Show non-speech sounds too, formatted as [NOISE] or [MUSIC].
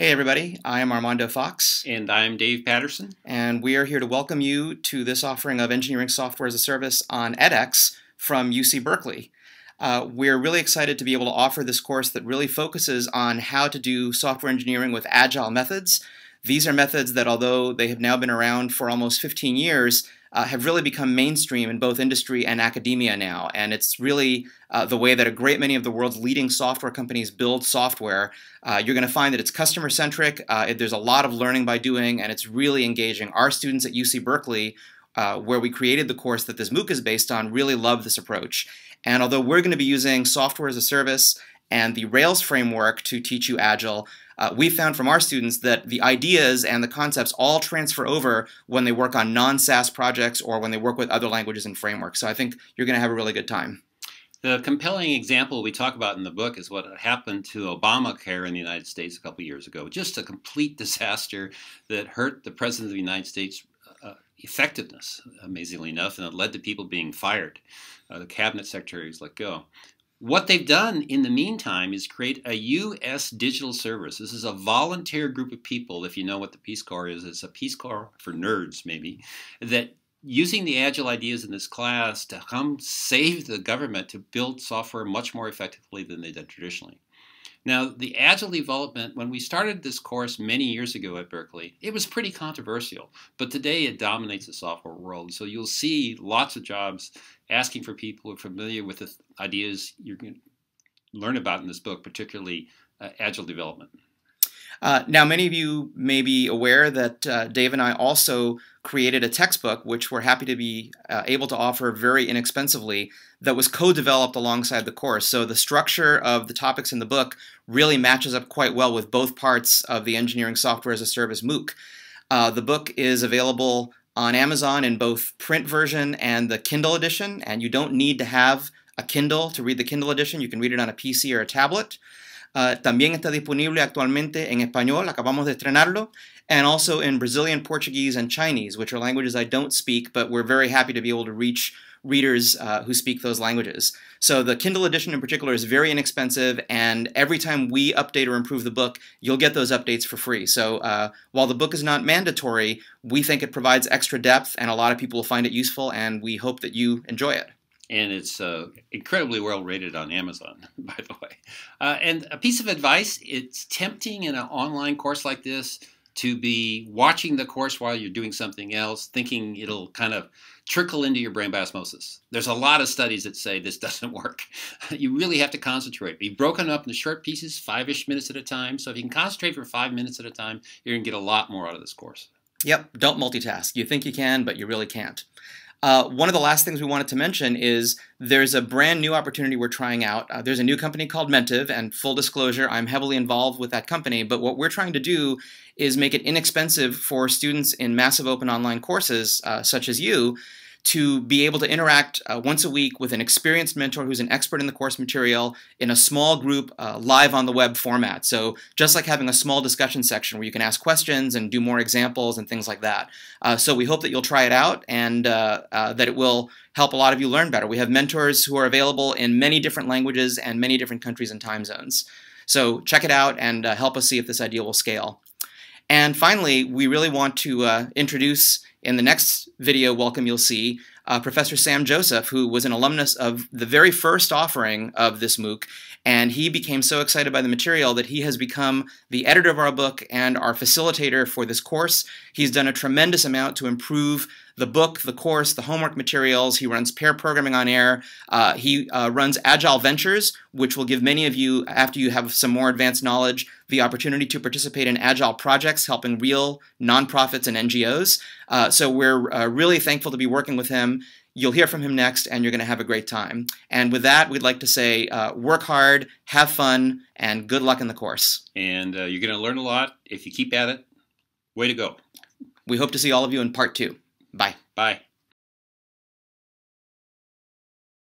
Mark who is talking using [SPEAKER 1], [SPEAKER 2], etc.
[SPEAKER 1] Hey, everybody. I am Armando Fox.
[SPEAKER 2] And I'm Dave Patterson.
[SPEAKER 1] And we are here to welcome you to this offering of Engineering Software as a Service on edX from UC Berkeley. Uh, we're really excited to be able to offer this course that really focuses on how to do software engineering with agile methods. These are methods that, although they have now been around for almost 15 years, uh, have really become mainstream in both industry and academia now. And it's really uh, the way that a great many of the world's leading software companies build software. Uh, you're going to find that it's customer centric, uh, there's a lot of learning by doing, and it's really engaging. Our students at UC Berkeley, uh, where we created the course that this MOOC is based on, really love this approach. And although we're going to be using software as a service and the Rails framework to teach you Agile, uh, we found from our students that the ideas and the concepts all transfer over when they work on non-SaaS projects or when they work with other languages and frameworks. So I think you're going to have a really good time.
[SPEAKER 2] The compelling example we talk about in the book is what happened to Obamacare in the United States a couple years ago. Just a complete [LAUGHS] disaster that hurt the President of the United States uh, effectiveness, amazingly enough, and it led to people being fired. Uh, the cabinet secretaries let go. What they've done in the meantime is create a U.S. digital service. This is a volunteer group of people, if you know what the Peace Corps is. It's a Peace Corps for nerds, maybe, that using the agile ideas in this class to come save the government to build software much more effectively than they did traditionally. Now, the agile development, when we started this course many years ago at Berkeley, it was pretty controversial, but today it dominates the software world. So you'll see lots of jobs asking for people who are familiar with the ideas you're going to learn about in this book, particularly uh, agile development.
[SPEAKER 1] Uh, now, many of you may be aware that uh, Dave and I also created a textbook, which we're happy to be uh, able to offer very inexpensively, that was co-developed alongside the course. So the structure of the topics in the book really matches up quite well with both parts of the Engineering Software as a Service MOOC. Uh, the book is available on Amazon in both print version and the Kindle edition, and you don't need to have a Kindle to read the Kindle edition. You can read it on a PC or a tablet. Uh, también está disponible actualmente en español, acabamos de estrenarlo, and also in Brazilian Portuguese and Chinese, which are languages I don't speak, but we're very happy to be able to reach readers uh, who speak those languages. So the Kindle edition in particular is very inexpensive, and every time we update or improve the book, you'll get those updates for free. So uh, while the book is not mandatory, we think it provides extra depth, and a lot of people will find it useful, and we hope that you enjoy it
[SPEAKER 2] and it's uh, incredibly well rated on Amazon, [LAUGHS] by the way. Uh, and a piece of advice it's tempting in an online course like this to be watching the course while you're doing something else, thinking it'll kind of trickle into your brain by osmosis. There's a lot of studies that say this [LAUGHS] doesn't work. [LAUGHS] you really have to concentrate. Be broken up into short pieces, five ish minutes at a time. So if you can concentrate for five minutes at a time, you're going to get a lot more out of this course.
[SPEAKER 1] Yep, don't multitask. You think you can, but you really can't. Uh, one of the last things we wanted to mention is there's a brand new opportunity we're trying out. Uh, there's a new company called Mentiv, and full disclosure, I'm heavily involved with that company. But what we're trying to do is make it inexpensive for students in massive open online courses, uh, such as you, to be able to interact uh, once a week with an experienced mentor who's an expert in the course material in a small group uh, live on the web format. So just like having a small discussion section where you can ask questions and do more examples and things like that. Uh, so we hope that you'll try it out and uh, uh, that it will help a lot of you learn better. We have mentors who are available in many different languages and many different countries and time zones. So check it out and uh, help us see if this idea will scale. And finally, we really want to introduce in the next video welcome you'll see uh, Professor Sam Joseph, who was an alumnus of the very first offering of this MOOC, and he became so excited by the material that he has become the editor of our book and our facilitator for this course. He's done a tremendous amount to improve the book, the course, the homework materials. He runs pair programming on air. Uh, he uh, runs Agile Ventures, which will give many of you, after you have some more advanced knowledge, the opportunity to participate in Agile projects helping real nonprofits and NGOs. Uh, so we're uh, really thankful to be working with him. You'll hear from him next, and you're going to have a great time. And with that, we'd like to say uh, work hard, have fun, and good luck in the course.
[SPEAKER 2] And uh, you're going to learn a lot if you keep at it. Way to go.
[SPEAKER 1] We hope to see all of you in part two. Bye.
[SPEAKER 2] Bye.